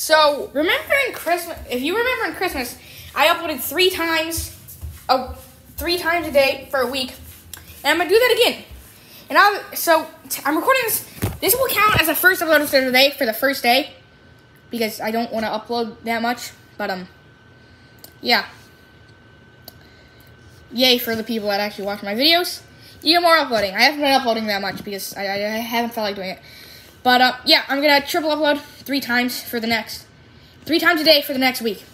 So remember in Christmas, if you remember in Christmas, I uploaded three times, oh, three times a day for a week, and I'm gonna do that again. And I so I'm recording this. This will count as a first upload of the day for the first day, because I don't want to upload that much. But um, yeah. Yay for the people that actually watch my videos. You more uploading. I haven't been uploading that much because I, I, I haven't felt like doing it. But uh, yeah, I'm gonna triple upload three times for the next, three times a day for the next week.